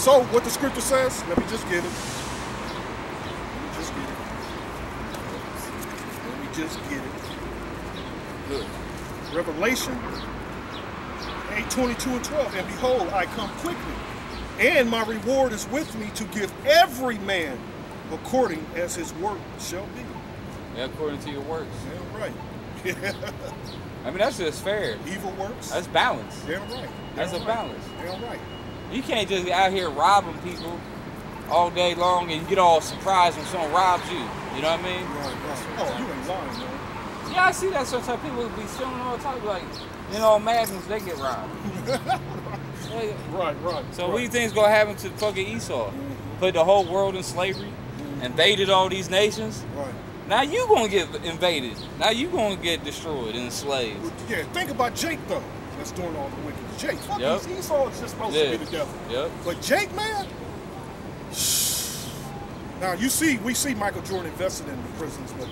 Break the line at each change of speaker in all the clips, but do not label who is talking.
So, what the scripture says, let me just get it. Let me just get it. Let me just get it. Good. Revelation 8, 22 and 12. And behold, I come quickly, and my reward is with me to give every man according as his work shall be.
Yeah, according to your works.
Yeah, right.
I mean, that's just fair.
Evil works.
That's balance.
Damn right.
That's
Damn
a balance.
Damn right.
You can't just be out here robbing people all day long and get all surprised when someone robs you. You know what I mean?
Right, right. Oh, you ain't lying, man.
Yeah, I see that sometimes people be stealing all the time. Like, you know, once they get robbed. Yeah,
Right, right.
So
right.
what do you think's gonna happen to fucking Esau? Put the whole world in slavery, invaded all these nations.
Right.
Now you gonna get invaded. Now you gonna get destroyed and enslaved.
Yeah, think about Jake though. That's doing all the wicked. Jake, fuck
Yep.
these Esau is just supposed
Yeah.
to be the devil.
Yep.
But Jake, man. Now you see, we see Michael Jordan invested in the prisons, but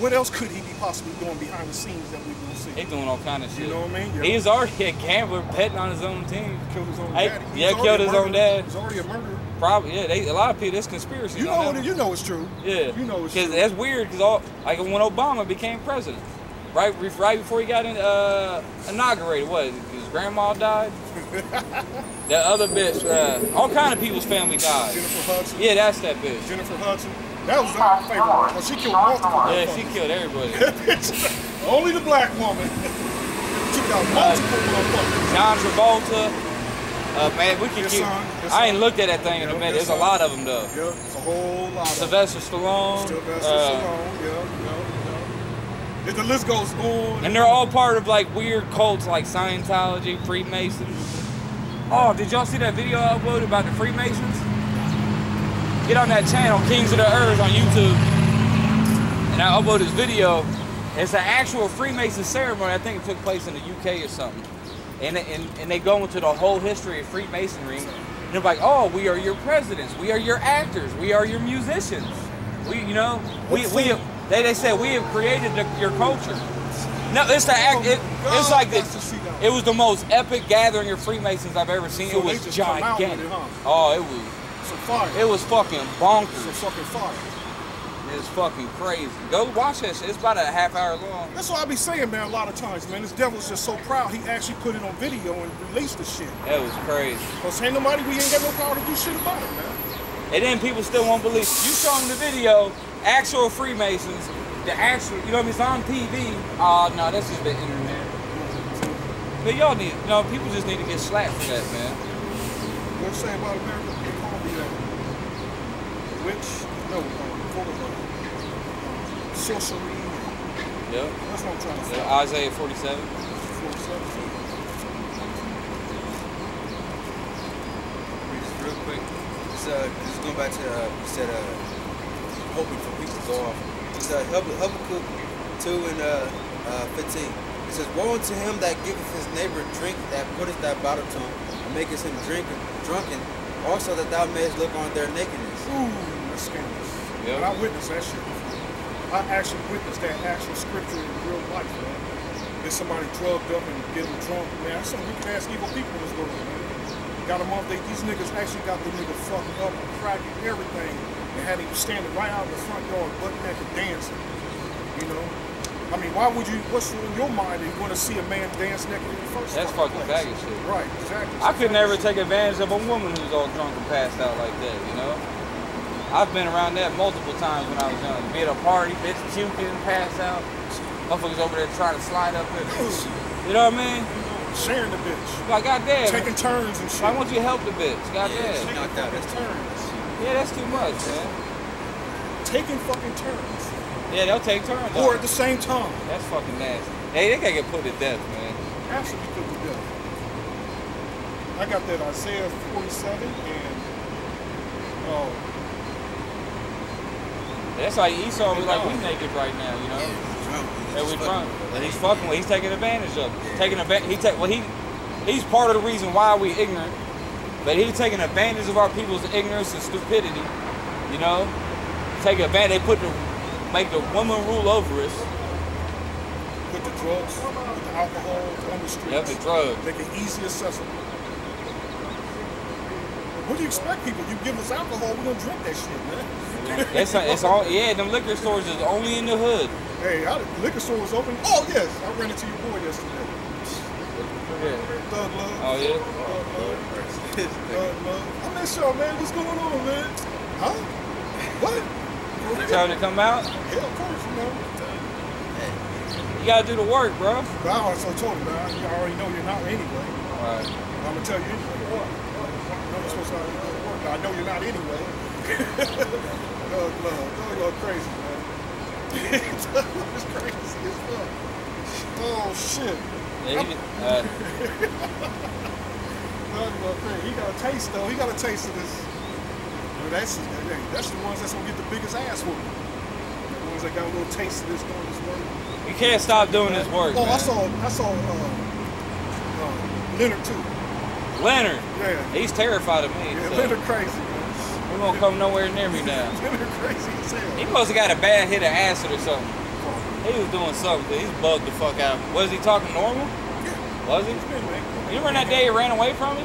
what else could he be possibly doing behind the scenes that we don't see?
He's doing all kind of shit.
You know what I mean? Yeah.
He's already a gambler betting on his own team.
killed his own
Hey.
He's
yeah, killed his own dad.
He's already a murderer.
Probably, yeah. They, a lot of people, there's conspiracy.
You know, it, you know it's true.
Yeah.
You know it's
Because
true.
that's weird. Because all like when Obama became president, right, right before he got in, uh, inaugurated, what? His grandma died. that other bitch, uh, all kind of people's family died.
Jennifer Hudson.
Yeah, that's that bitch.
Jennifer Hudson. That was our favorite. one. Oh, she killed multiple.
Yeah, she killed everybody.
Only the black woman. Took out multiple motherfuckers.
John Travolta. Uh, man, we can keep. I ain't looked at that thing in a minute. There's a lot of them though.
Yeah, it's a whole lot of
Sylvester Stallone.
Sylvester
uh,
Stallone. Yeah, yeah, the list goes on.
And they're all part of like weird cults like Scientology, Freemasons. Oh, did y'all see that video I uploaded about the Freemasons? Get on that channel, Kings of the Earth on YouTube. And I uploaded this video. It's an actual Freemason ceremony. I think it took place in the UK or something. And, and, and they go into the whole history of Freemasonry. And they're like, oh, we are your presidents. We are your actors. We are your musicians. We, you know, we, we have, they, they said we have created the, your culture. No, it's the act. It, it's like the, it was the most epic gathering of Freemasons I've ever seen.
So
it was
just come out with
gigantic.
it, huh?
Oh, it was.
Some fire.
It was fucking
Some
bonkers.
fucking fire.
It's fucking crazy. Go watch that shit. It's about a half hour long.
That's what I be saying, man, a lot of times, man. This devil's just so proud he actually put it on video and released the shit.
That was crazy.
Because ain't nobody, we ain't got no power to do shit about it, man.
And then people still won't believe. You show them the video, actual Freemasons, the actual, you know what I mean? It's on TV. Oh, no, that's just the internet. But y'all need, you know, people just need to get slapped for that, man.
What you say about America? They call me that. Witch? No, um, full um, sorcery.
Yep.
That's what I'm trying to say.
The Isaiah 47.
47.
Real quick, just, uh, just going back to, uh, you said, uh, hoping for people to go off. It's uh, Hub- Habakkuk 2 and uh, uh, 15. It says, Woe unto him that giveth his neighbor drink, that putteth that bottle to him, and maketh him drink drunken, also that thou mayest look on their nakedness.
Ooh, that's scandalous.
Yep.
And I witnessed that shit before. I actually witnessed that actual scripture in real life, man. Get somebody drugged up and get them drunk, man. That's some wicked ass evil people in this world, man. Got them off, they, these niggas actually got the nigga fucked up, and cracking everything, and had him standing right out in the front yard, butt naked dancing. You know? I mean, why would you, what's in your mind that you want to see a man dance naked in the first
That's
fucking
fucking
place?
faggot shit.
Right, exactly.
I could never take advantage of a woman who's all drunk and passed out like that, you know? I've been around that multiple times when I was young. Be at a party, bitch puking, pass out. Motherfuckers over there trying to slide up with You know what I mean?
Sharing the bitch.
Like, goddamn.
Taking turns and shit.
Why won't you help the bitch?
Yeah,
Goddamn.
she knocked out. That's
turns.
Yeah, that's too much, man.
Taking fucking turns.
Yeah, they'll take turns.
Or
on
at the same time.
That's fucking nasty. Hey, they gotta get put to death, man.
Actually put to death. I got that Isaiah 47 and oh
That's like Esau was like, we naked right now, you know?
drunk.
Yeah, we drunk. And he's fucking with. He's taking advantage of it. Taking advantage. He take. Well, he. He's part of the reason why we ignorant. But he's taking advantage of our people's ignorance and stupidity. You know, take advantage. They put the make the woman rule over us.
put the drugs, put the alcohol on the streets.
Yep, the drugs.
Make it easy accessible. What do you expect people? You give us alcohol, we gonna drink that shit, man.
It's it's all yeah. Them liquor stores is only in the hood.
Hey, I, liquor store was open. Oh yes, I ran into your boy yesterday.
Yeah.
Thug love.
Oh yeah.
Thug love. Thug love. I miss y'all, man. What's going on, man? Huh? What?
Tell them to come out.
Yeah, of course, you know.
You gotta do the work, bro.
But I also told him, man, you already know you're not anyway.
Alright.
I'm gonna tell you anyway. What? I know you're supposed to already work. I know you're not anyway. Thug love. Thug love crazy, man. Thug love is crazy as fuck. Oh shit.
Yeah, he, uh.
He got a taste though. He got a taste of this. Well, that's that's the ones that's gonna get the biggest ass whooping. The ones that got a little taste of this doing this work.
you can't stop doing this work,
Oh, I saw I saw uh, uh, Leonard too.
Leonard,
Yeah.
he's terrified of me.
Yeah,
so
Leonard crazy, man.
he won't come nowhere near me now.
Leonard crazy as hell.
He must have got a bad hit of acid or something. He was doing something. He's bugged the fuck out. Was he talking normal? Yeah. Was he? You remember that day he ran away from me?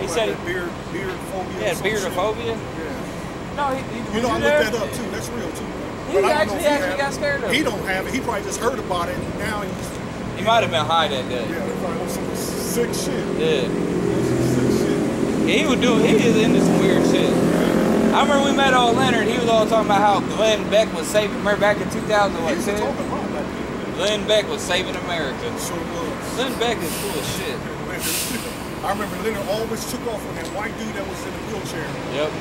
He said
that beard, beard phobia.
he had
or
beardophobia.
Yeah.
No, he, he
You know, I
was
looked
there?
that up too. That's real too.
He
But I don't
actually-
he
actually
have
got
it.
scared of
He don't have it. He probably just heard about it and now he's
He might have been high that day.
yeah, they're probably on some sick shit.
Yeah.
Sick shit.
Yeah, he would do. He is into some weird shit. I remember we met old Leonard. He was all talking about how Glenn Beck was saving. Remember back in 2000,
He
what,
used to
10?
talk a lot about that.
Glenn Beck was saving America.
So was.
Glenn Beck is full of shit.
I remember Leonard always took off on that white dude that was in the wheelchair.
Yep.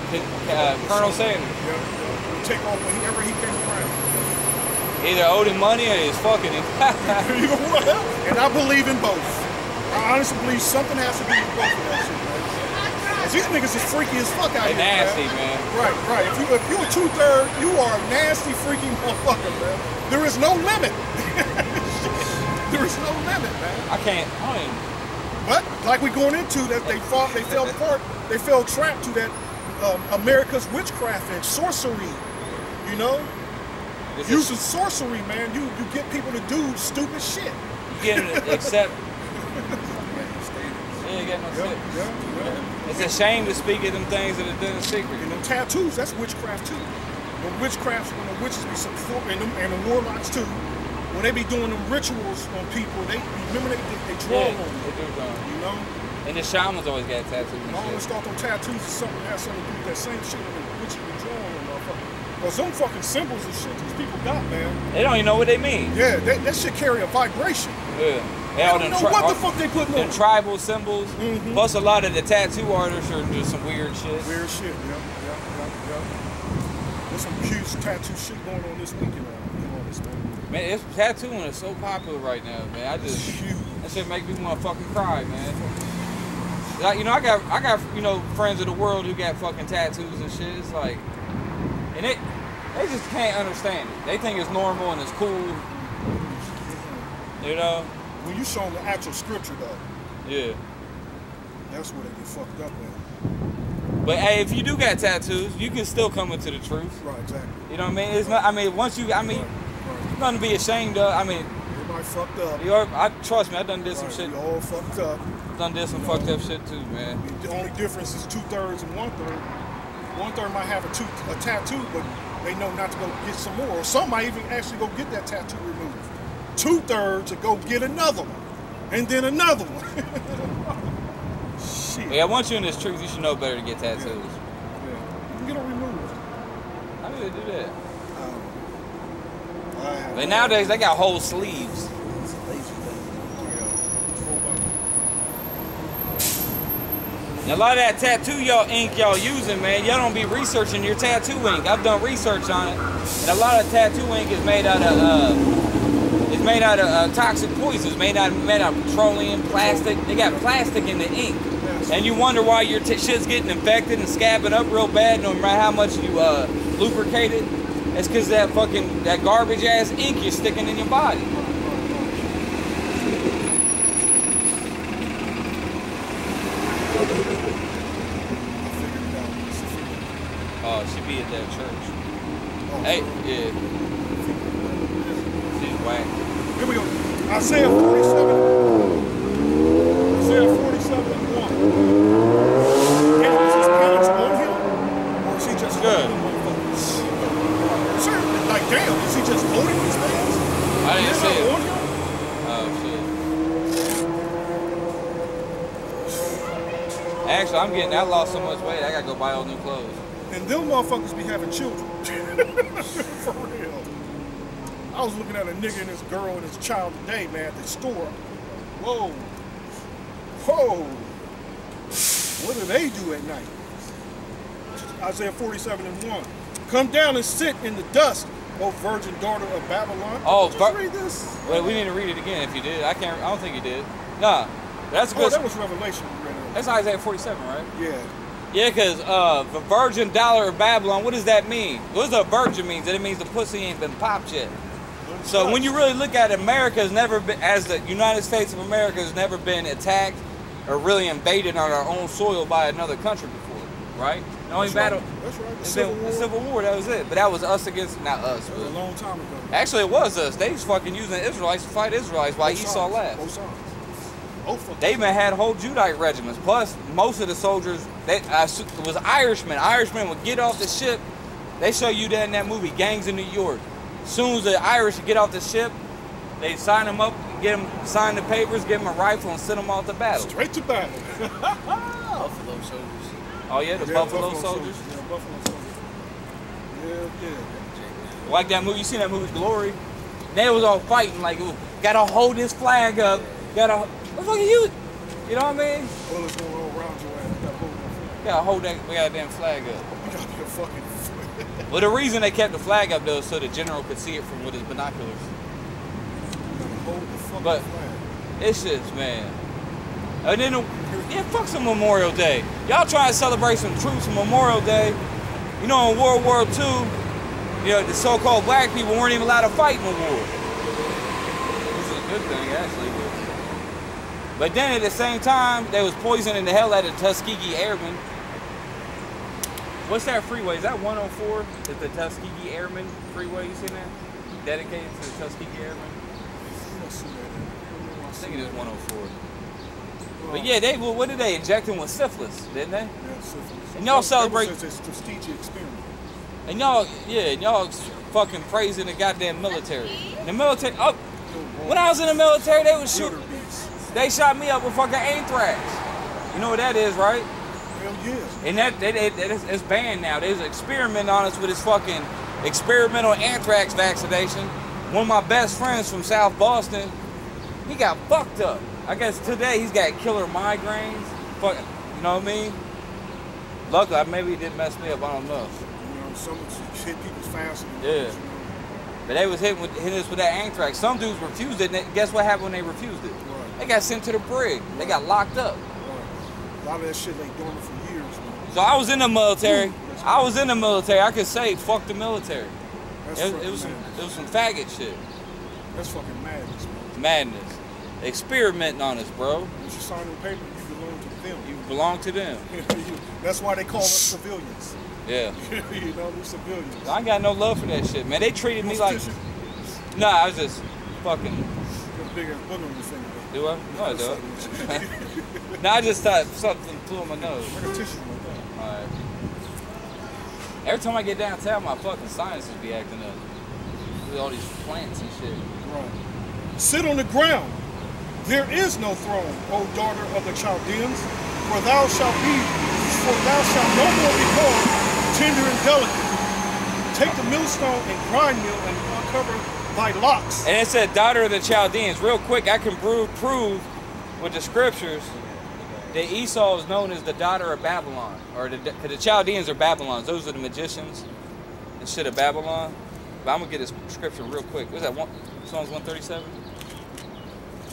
Uh, Colonel Sanders.
Yep, take off whenever he came around.
Either owed him money or he's fucking him.
you know what? And I believe in both. I honestly believe something has to do with both of man. 'Cause these niggas is freaky as fuck out
they
here.
nasty,
man.
man.
Right, right. If you if you a two third, you are a nasty freaking motherfucker, man. There is no limit. there is no limit, man.
I can't. I don't
But like we going into that, they fought, they fell apart, they fell trapped to that um, America's witchcraft and sorcery. You know,
just,
sorcery, man. You you get people to do stupid shit.
getting accept. Yeah, you got no
yeah, yeah.
It's a shame to speak of them things that are done in secret.
You know, tattoos, that's witchcraft too. The witchcrafts, when the witches be support, and, them, and the warlocks too, when they be doing them rituals on people, they remember they they, they draw
Yeah,
on
they
you,
do done.
you know.
And the shamans always got tattoos
And I always thought them tattoos is something that has something to do with that same shit that the witches be drawing on motherfucker. Them fucking symbols and shit these people got, man.
They don't even know what they mean.
Yeah, that, that shit carry a vibration.
Yeah.
Don't
them
know
tri-
what the fuck they putting
them
on.
tribal symbols.
Mhm.
Plus, a lot of the tattoo artists are just some weird shit.
Weird shit, yeah, yeah, yeah, yeah. There's some huge tattoo shit going on this weekend. Man.
It's tattooing is so popular right now, man. I just that shit make me want to fucking cry, man. Like, you know, I got I got you know friends of the world who got fucking tattoos and shit. It's like, and it they just can't understand it. They think it's normal and it's cool. You know?
When you show them the actual scripture, though,
Yeah.
that's where they get fucked up at.
But hey, if you do got tattoos, you can still come into the truth.
Right, exactly.
You know what I mean? It's not. I mean, once you, I mean,
Right, right.
nothing to be ashamed of. I mean,
Everybody fucked up.
you are, I trust me. I done did some shit.
We all fucked up.
Done did some fucked up shit too, man.
The only difference is two thirds and one third. One third might have a, two, a tattoo, but they know not to go get some more. Or some might even actually go get that tattoo removed. Two thirds to go get another one, and then another one. Shit.
Yeah, once you're in this truth, you should know better to get tattoos.
Yeah. You can get them removed.
How do they do that?
Um, I have-
But nowadays they got whole sleeves. And a lot of that tattoo y'all ink y'all using, man, y'all don't be researching your tattoo ink. I've done research on it, and a lot of tattoo ink is made out of uh, it's made out of uh, toxic poisons, made out made out of petroleum, plastic. They got plastic in the ink, and you wonder why your t- shit's getting infected and scabbing up real bad, no matter how much you uh, lubricate it. It's because that fucking that garbage ass ink you're sticking in your body. Oh, she be at that church. Hey, yeah. Isaiah 47.
Isaiah forty-seven-one. And was his parents on him? Or is he just good? Sir, Like, damn, is he just loading his pants? I didn't see it. Oh, shit.
Actually, I'm getting, I lost so much weight, I gotta go buy all new clothes.
And them motherfuckers be having children. For real. I was looking at a nigga and his girl and his child today, man, at the store. Whoa. Whoa. What do they do at night? Isaiah 47 and 1. Come down and sit in the dust, O virgin daughter of Babylon.
Oh,
Just read this.
Well, we need to read it again if you did. I can't. I don't think you did. Nah, that's a
Oh, that was Revelation
that's Isaiah 47, right?
Yeah.
Yeah, because uh, the virgin dollar of Babylon, what does that mean? What does a virgin mean? That it means the pussy ain't been popped yet. So when you really look at it, America has never been, as the United States of America has never been attacked or really invaded on our own soil by another country before, right? The only
That's
battle,
right. That's right. The Civil
been
War.
the Civil War, that was it. But that was us against, not us,
That was a long time ago.
actually it was us. They was fucking using Israelites to fight Israelites while
Both
Esau left.
Both sides. Oh.
They even had whole Judite regiments. Plus, most of the soldiers, they uh, it was Irishmen. Irishmen would get off the ship. They show you that in that movie, Gangs in New York. Soon as the Irish get off the ship, they sign them up, get them sign the papers, give them a rifle, and send them off to battle.
Straight to battle.
Buffalo soldiers.
Oh yeah, the
Yeah,
Buffalo, soldiers.
Yeah, Buffalo soldiers. Yeah, yeah.
Like that movie, you seen that movie Glory? They was all fighting like, gotta hold this flag up. Gotta, what the fuck are you? You know what I mean?
Bullets going all around your ass. You gotta hold that
Gotta hold that goddamn flag up.
You gotta be a fucking
Well, the reason they kept the flag up though is so the general could see it from with his binoculars. But-. It's just, man. And then, yeah, fuck some Memorial Day. Y'all trying to celebrate some troops Memorial Day. You know, in World War II, you know, the so-called black people weren't even allowed to fight in the war. Which is a good thing, actually. But, but then at the same time, they was poisoning the hell out of Tuskegee Airmen. What's that freeway? Is that 104? Is the Tuskegee Airmen freeway? You seen that? Dedicated to the Tuskegee Airmen?
You must see that.
I think it is 104. But yeah, they well, what did they inject him with syphilis, didn't they?
Yeah, syphilis.
And y'all celebrate-
a strategic experiment.
And y'all, yeah, and y'all fucking praising the goddamn military. The military. Oh, when I was in the military, they was shooting. They shot me up with fucking anthrax. You know what that is, right?
Hell yeah.
And that, that, that, that is, it's banned now. There's an experiment on us with this fucking experimental anthrax vaccination. One of my best friends from South Boston, he got fucked up. I guess today he's got killer migraines. Fuck, you know what I mean? Luckily, maybe it didn't mess me up. I don't know.
You know, some hit people faster than
Yeah. But they was hitting, with, hitting us with that anthrax. Some dudes refused it. And they- guess what happened when they refused it?
Right.
They got sent to the brig. They got locked up.
A lot of that shit they doing it for years, man.
So I was in the military. I was in the military. I could say fuck the military.
That's
It, it was some,
madness.
it was some faggot shit.
That's fucking madness, man.
Madness. Experimenting on us, bro.
Once you sign the paper, you belong to them.
You belong to them.
That's why they call us civilians.
Yeah.
you know, we're civilians.
I ain't got no love for that shit, man. They treated me like. Nah, I was just fucking.
Got a big ass booger on your finger.
Do I? No, I
That's
Nah, I just thought something flew on my nose.
Like a tissue like that.
Alright. Every time I get downtown, my fucking science sinuses be acting up. With all these plants and shit.
Right. Sit on the ground. There is no throne, O daughter of the Chaldeans, for thou shalt be, for thou shalt no more be called tender and delicate. Take the millstone and grind mill and uncover thy locks.
And it said, daughter of the Chaldeans. Real quick, I can prove, prove with the scriptures that Esau is known as the daughter of Babylon. Or the, the Chaldeans are Babylons. Those are the magicians and shit of Babylon. But I'm to get this scripture real quick. What's that? One, Psalms 137?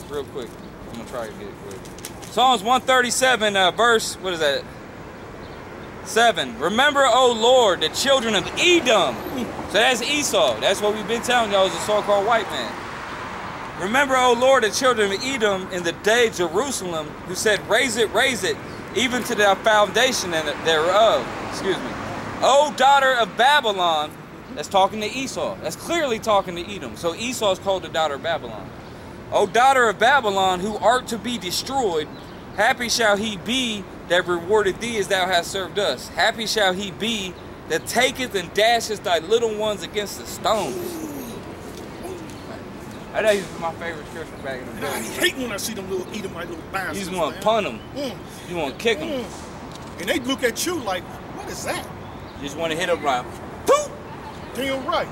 Real quick. I'm to try to get it quick. Psalms 137, uh, verse, what is that? 7. Remember, O Lord, the children of Edom. So that's Esau. That's what we've been telling y'all is a so-called white man. Remember, O Lord, the children of Edom in the day Jerusalem, who said, Raise it, raise it, even to the foundation thereof. Excuse me. O daughter of Babylon, that's talking to Esau. That's clearly talking to Edom. So Esau is called the daughter of Babylon. O daughter of Babylon, who art to be destroyed, happy shall he be that rewarded thee as thou hast served us. Happy shall he be that taketh and dasheth thy little ones against the stones. That used to be my favorite scripture back in the
And I
day.
hate when I see them little Edomite little bastards.
You just want to punt them.
Mm,
You want to kick them.
mm. And they look at you like, what is that?
You just want to hit them like, Poof!
Damn right.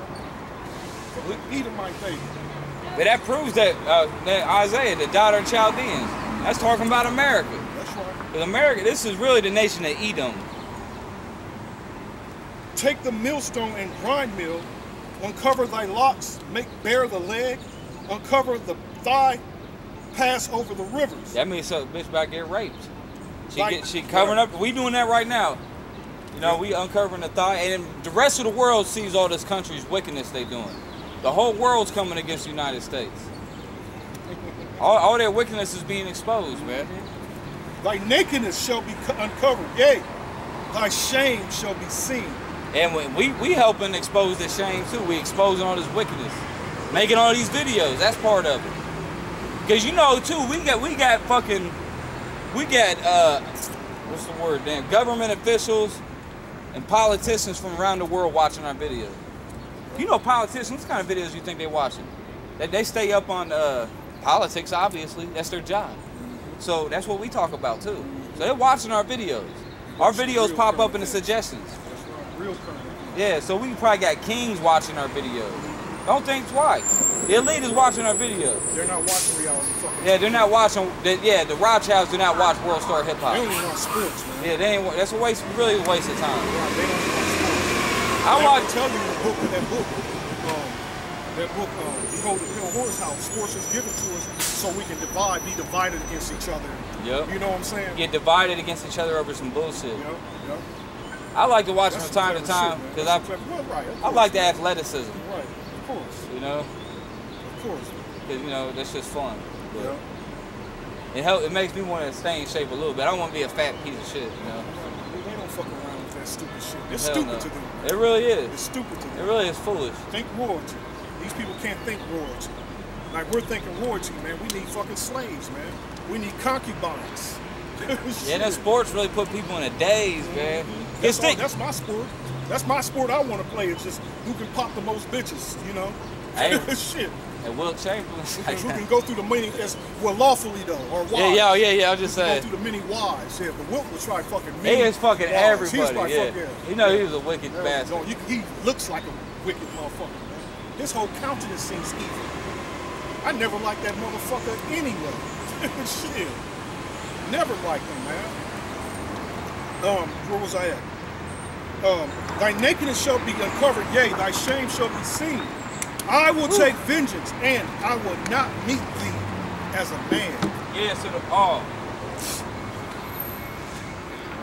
Edomite baby.
But that proves that, uh, that Isaiah, the daughter of Chaldeans, that's talking about America.
That's right.
Because America, this is really the nation of Edom.
Take the millstone and grind mill, uncover thy locks, make bare the leg, uncover the thigh, pass over the rivers.
That means some bitch about get raped. She
Like-
get she covering up. We doing that right now. You know, we uncovering the thigh, and the rest of the world sees all this country's wickedness they doing. The whole world's coming against the United States. All, all their wickedness is being exposed, man.
Thy nakedness shall be uncovered, yea, thy shame shall be seen.
And when we we helping expose this shame too. We exposing all this wickedness, making all these videos. That's part of it. Cause you know too, we got we got fucking, we got uh, what's the word? Damn, government officials and politicians from around the world watching our videos. You know, politicians. What kind of videos you think they watching? That they stay up on uh, politics. Obviously, that's their job. So that's what we talk about too. So they're watching our videos. Our videos pop up in the suggestions.
Real.
Yeah, so we probably got kings watching our videos. Don't think twice. The elite is watching our videos.
They're not watching reality fucking.
Yeah, they're not watching. They, yeah, the Rothschilds do not watch World Star Hip Hop.
don't even watch sports, man.
Yeah, they ain't. That's a waste. Really, a waste of time.
Right, they don't watch sports.
I
They
watch.
will tell you the book of that book. Um, that book, um, Behold the Pale Horse House. Sports is given to us so we can divide, be divided against each other.
Yep.
You know what I'm saying?
Get divided against each other over some bullshit.
Yep, yep.
I like to watch
That's
from time to time because. I
That's some clever- well, right,
I like the athleticism.
Of course,
You know,
of course.
because you know that's just fun. But
Yeah.
It help. It makes me want to stay in shape a little bit. I don't want to be a fat piece of shit. You know.
They don't fuck around with that stupid shit. It's
Hell
stupid
no.
to them.
It really is.
It's stupid to them.
It really is foolish.
Think royalty. These people can't think royalty. Like we're thinking royalty, man. We need fucking slaves, man. We need concubines.
Yeah, that sports really put people in a daze, man. Mm-hmm.
That's,
It's
all, that's my sport. That's my sport I want to play. It's just who can pop the most bitches, you know?
Hey.
Shit.
And Wilt Chamberlain.
Who can go through the many, as, well, lawfully though, or wives.
yeah, yeah, yeah, yeah. I was just saying.
Go through the many wives. Yeah, but Wilt will try fucking
He
many
is fucking
wives.
everybody.
He's like,
yeah.
fuck yeah.
You know he was a wicked
Yeah,
bastard.
no, you, he looks like a wicked motherfucker, man. His whole countenance seems evil. I never liked that motherfucker anyway. Shit. Never liked him, man. Um, where was I at? Um, thy nakedness shall be uncovered, yea, thy shame shall be seen. I will take vengeance, and I will not meet thee as a man.
So the oh.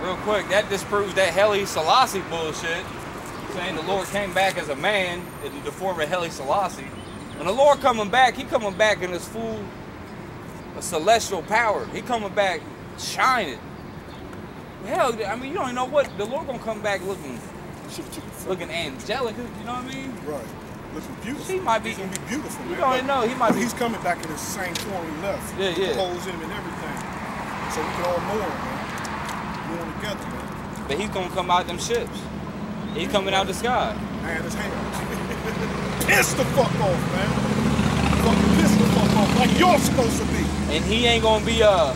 Real quick, that disproves that Haile Selassie bullshit. Saying the Lord came back as a man in the form of Haile Selassie. When the Lord coming back, he coming back in his full celestial power. He coming back shining. Hell, I mean, you don't even know what the Lord gonna come back looking, looking angelic. You know what I mean?
Right. Looking beautiful.
He might be-
He's gonna be beautiful,
You
man.
don't
But-
even know. He might
but
be.
He's coming back in the same form he left.
Yeah, yeah.
The holes in him and everything. So we can all mourn, man. Mourn together, man.
But he's gonna come out them ships. He's coming out the sky.
Man, his hand. piss the fuck off, man. Fucking piss the fuck off like you're supposed to be.
and he ain't gonna be uh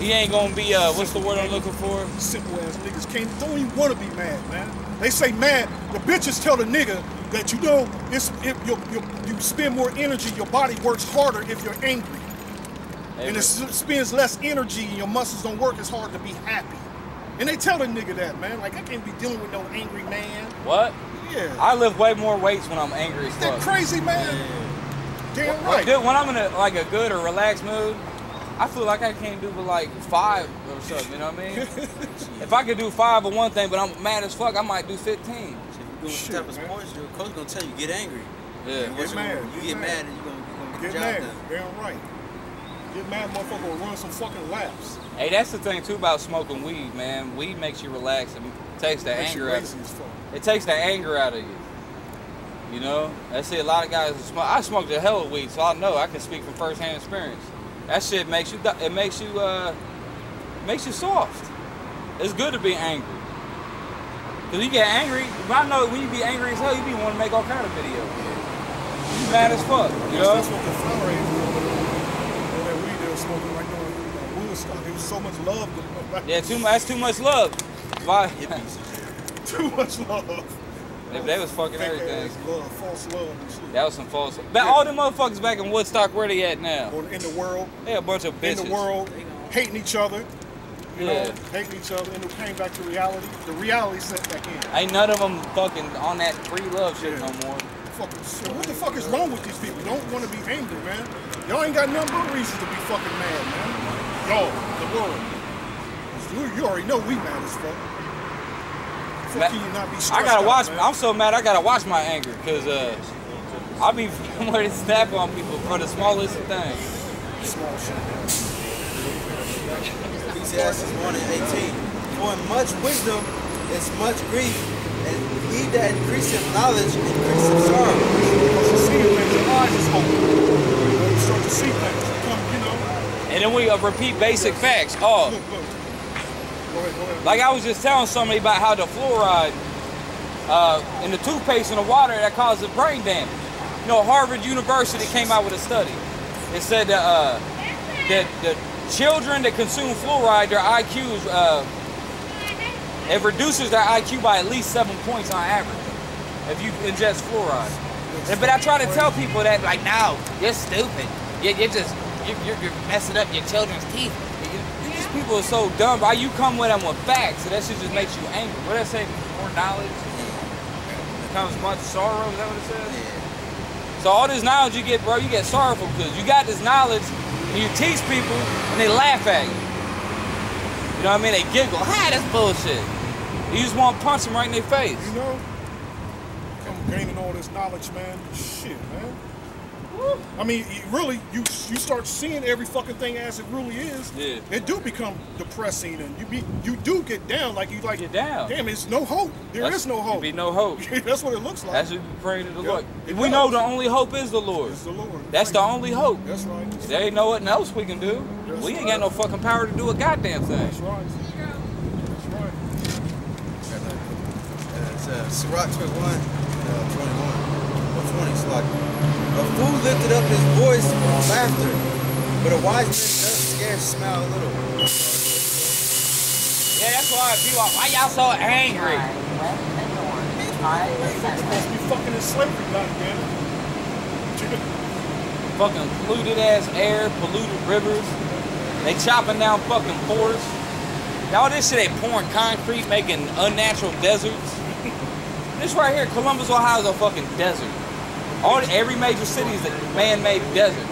he ain't gonna be uh what's the word I'm looking for?
Simple ass niggas can't don't even want to be mad, man. They say mad. The bitches tell the nigga that you know it's if you you you spend more energy, your body works harder if you're angry. and it spends less energy and your muscles don't work as hard to be happy. And they tell the nigga that, man. Like, I can't be dealing with no angry man.
what?
Yeah.
I lift way more weights when I'm angry
that crazy, man. Damn right.
Dude, when I'm in a like a good or relaxed mood, I feel like I can't do but like five or something, you know what I mean? if I could do five of one thing but I'm mad as fuck, I might do fifteen.
If you're doing
Shit,
some type of
man.
sports, your coach gonna tell you get angry.
Yeah.
And once
Get mad,
You, you
get
get
mad.
mad, and you're gonna, you're gonna get,
Get
the
mad.
job done.
Damn right. Get mad, motherfucker will run some fucking laps.
Hey, that's the thing too about smoking weed, man. Weed makes you relax and takes the
Makes
anger out of
lazy as fuck.
it takes the anger out of you. You know, I see a lot of guys smoke. I smoked a hell of weed, so I know I can speak from firsthand experience. That shit makes you. It makes you. Uh, makes you soft. It's good to be angry. Cause you get angry. I know when you be angry as hell, you be want to make all kind of videos. You mad as fuck, you know?
That's what the flower. All that weed they were smoking like uh, Woodstock. It was so much love.
Yeah, too much. That's too much love. Why?
Too much love.
They, they was fucking everything.
love, false love and shit.
That was some false. But all them motherfuckers back in Woodstock, where they at now?
In the world,
They a bunch of bitches.
in the world, hating each other. You
Yeah.
know, hating each other, and it came back to reality. The reality set back in.
Ain't none of them fucking on that free love shit
Yeah.
no more.
Fucking, so what the fuck is wrong with these people? Don't want to be angry, man. Y'all ain't got nothing but reasons to be fucking mad, man. Y'all, the world. You, you already know we mad as fuck. Fuck
Ma-
can you not be
I gotta
out,
watch.
man?
I'm so mad. I gotta watch my anger because uh, I be ready to snap on people for the smallest thing.
Small shit.
Ecclesiastes 1 and 18. For in much wisdom is much grief, and he that increaseth knowledge increaseth sorrow.
You see things, your eyes is open. You start to see things. You come, you know.
And then we uh, repeat basic facts. Oh,
Look, look. Go ahead, go ahead.
Like I was just telling somebody about how the fluoride uh, in the toothpaste and the water that causes brain damage. You know, Harvard University came out with a study. It said that, uh, that the children that consume fluoride, their IQs, uh, it reduces their IQ by at least seven points on average if you ingest fluoride. And- But I try to tell people that, like, no, you're stupid. You, you're just, you're, you're, you're messing up your children's teeth. You- you- These people are so dumb. Why you come with them with facts? So that shit just makes you angry. What did I say? More knowledge comes much sorrow. Is that what it says?
Yeah.
So all this knowledge you get, bro, you get sorrowful because you got this knowledge and you teach people and they laugh at you. You know what I mean? They giggle. Ha, that's bullshit. You just want to punch them right in their face.
You know, come gaining all this knowledge, man. Shit, man. I mean, really, you you start seeing every fucking thing as it really is.
Yeah.
It do become depressing, and you be you do get down. Like you like
Get down.
Damn, it's no hope. There is
That's-
no hope.
Be no hope.
That's what it looks like.
That's what we pray to the
Yeah,
Lord.
it
We know the only hope is the Lord.
It's the Lord.
That's the only hope.
That's right. That's
There ain't no nothing else we can do.
That's
We ain't
right.
got no fucking power to do a goddamn thing.
That's right. That's right.
Uh, it's uh, Sirach 21, uh, 21, or 20, it's like, a fool lifted up his voice with laughter, but a wise man does scarce smile a little.
Yeah, that's why people are, why y'all so angry?
Supposed to be fucking in slavery, goddamn it.
Fucking polluted ass air, polluted rivers. They chopping down fucking forests. Y'all, this shit they pouring concrete, making unnatural deserts. this right here, Columbus, Ohio is a fucking desert. All every major city is a man-made desert.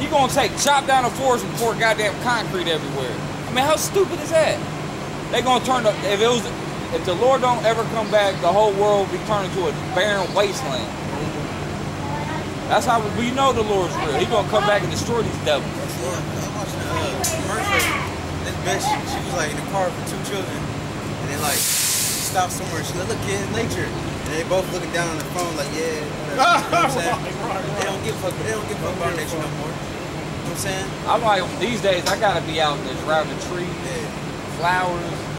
You gonna take chop down a forest and pour goddamn concrete everywhere? I mean, how stupid is that? They gonna turn the if it was if the Lord don't ever come back, the whole world will be turned into a barren wasteland. That's how we, know the Lord's real. He gonna come back and destroy these devils.
Yeah, I'm watching a uh. This bitch, she was like in the car with two children, and then like stopped somewhere. She like, look, kid, nature. And they both looking down on the phone, like, yeah, whatever. You know what I'm saying?
Right, right, right.
They don't give a fuck. They don't give a fuck about nature no more. You know what I'm saying?
I'm like these days I gotta be out there around the trees,
Yeah.
flowers.